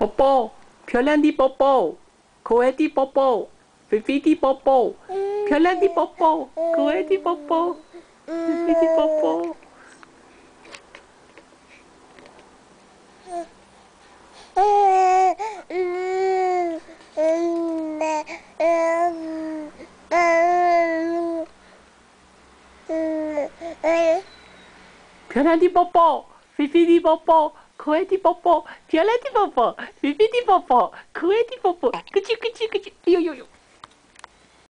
宝宝，漂亮的宝宝，可爱的宝宝，肥肥的宝宝，漂亮的宝宝，可爱的宝宝，肥肥的宝宝。漂亮的宝宝，肥肥的宝宝，可爱的宝宝，漂亮的宝宝，肥肥的宝宝，可爱的宝宝，咯叽咯叽咯叽，哎呦呦呦！